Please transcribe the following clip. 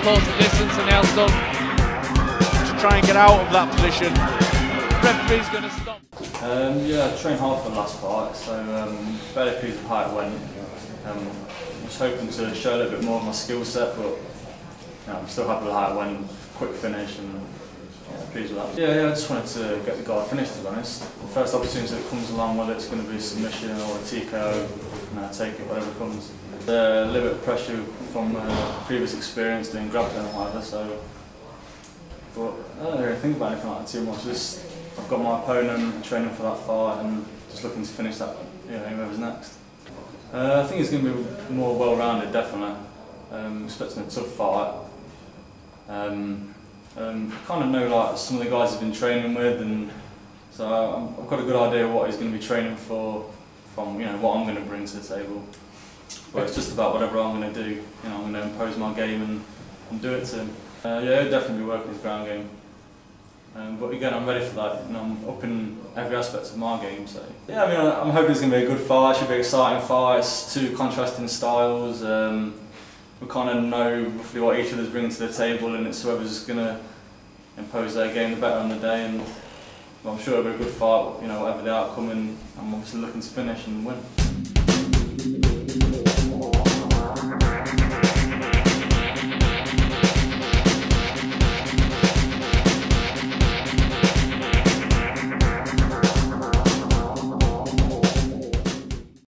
close the distance and nails done to try and get out of that position. Referee's going to stop. Um, yeah, I trained hard for the last fight, so um, fairly pleased with how it went. Um, I was hoping to show a little bit more of my skill set, but I'm still happy with how it went. Quick finish and yeah, pleased with that. Yeah, yeah, I just wanted to get the guy finished, to be honest. The first opportunity that comes along, whether it's going to be submission or a TKO, you know, take it, whatever comes. Uh, a little bit of pressure from uh, previous experience doing grappling and whatever, so but I don't really think about anything like that too much. Just I've got my opponent training for that fight and just looking to finish that. You know, whoever's next. Uh, I think it's going to be more well-rounded, definitely. Um, expecting a tough fight. Um, um, kind of know like some of the guys he's been training with, and so I'm, I've got a good idea of what he's going to be training for, from you know what I'm going to bring to the table. But it's just about whatever I'm going to do. You know, I'm going to impose my game and, and do it to him. Uh, yeah, he'll definitely be working his ground game. Um, but again, I'm ready for that. Know, I'm up in every aspect of my game. So yeah, I mean, I'm hoping it's going to be a good fight. It should be an exciting fight. It's two contrasting styles. Um, we kind of know roughly what each other's bringing to the table, and it's whoever's going to impose their game the better on the day. And I'm sure it'll be a good fight, you know, whatever the outcome, and I'm obviously looking to finish and win.